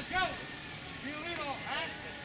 let's go. You lead off,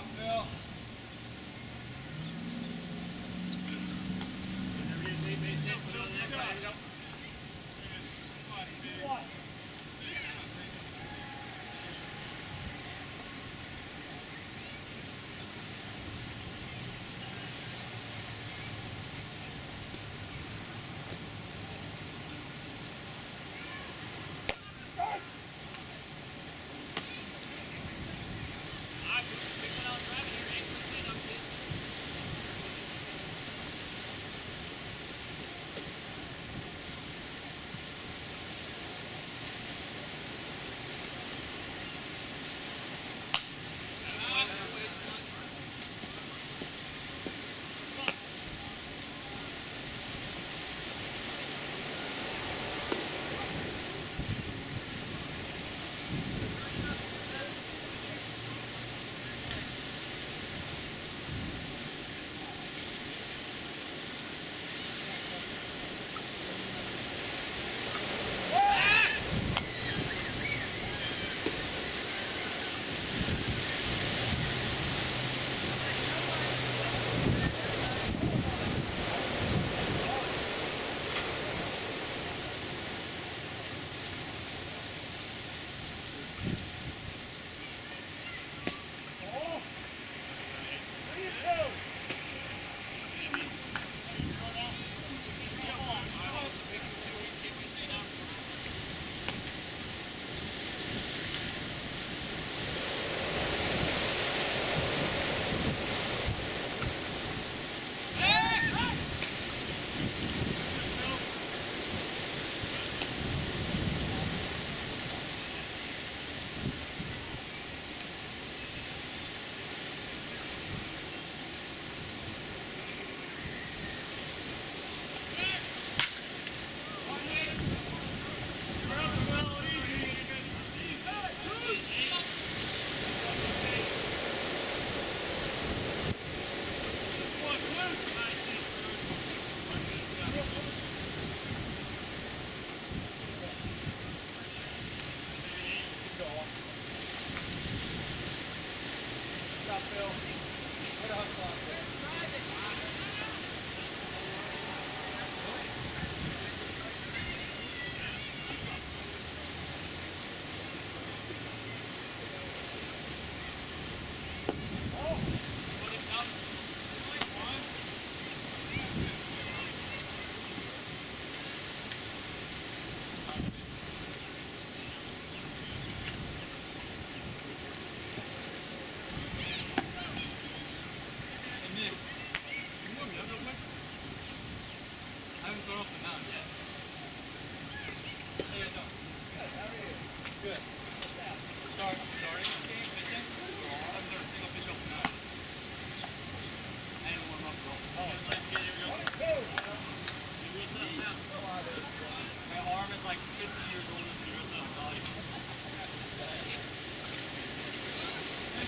Phil.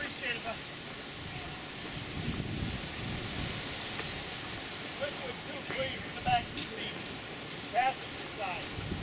Appreciate it, bud. Liquid two, please, in the back seat. Passenger side.